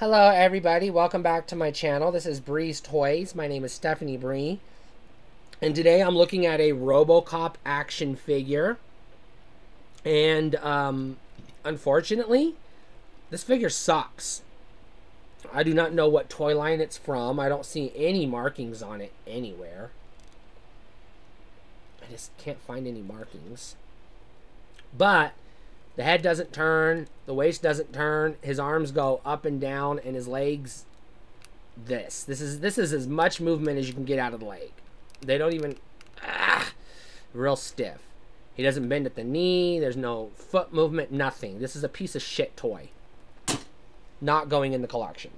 Hello everybody, welcome back to my channel. This is Bri's Toys. My name is Stephanie Bree. And today I'm looking at a Robocop action figure. And um, unfortunately, this figure sucks. I do not know what toy line it's from. I don't see any markings on it anywhere. I just can't find any markings. But the head doesn't turn, the waist doesn't turn, his arms go up and down, and his legs this. This is this is as much movement as you can get out of the leg. They don't even ah, real stiff. He doesn't bend at the knee, there's no foot movement, nothing. This is a piece of shit toy. Not going in the collection.